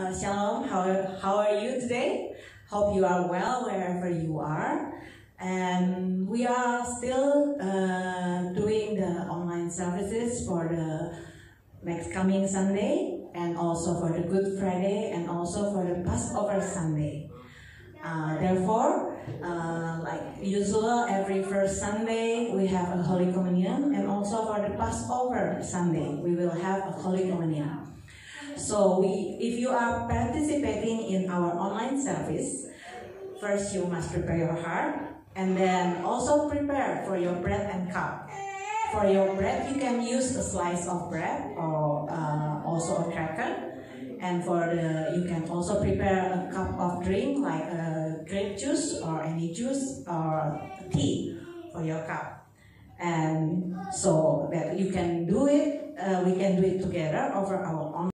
Uh, shalom. How, how are you today? Hope you are well wherever you are. And we are still uh, doing the online services for the next coming Sunday and also for the Good Friday and also for the Passover Sunday. Uh, therefore, uh, like usual, every first Sunday we have a Holy Communion, and also for the Passover Sunday we will have a Holy Communion. So, we, if you are participating in our online service, first you must prepare your heart, and then also prepare for your bread and cup. For your bread, you can use a slice of bread or uh, also a cracker and for the you can also prepare a cup of drink like a grape juice or any juice or tea for your cup and so that you can do it uh, we can do it together over our own